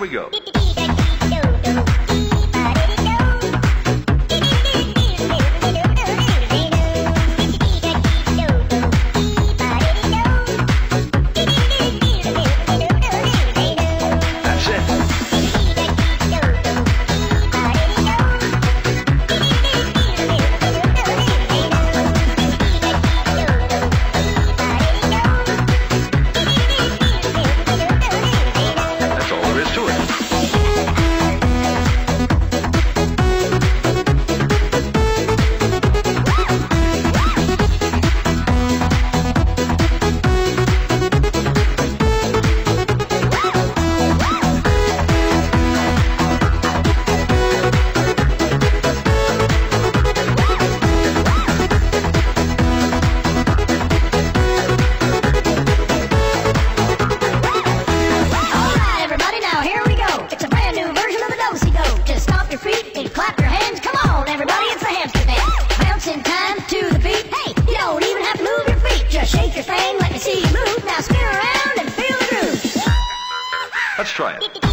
here we go. shake your frame, let me see you move. Now spin around and feel the groove. Let's try it.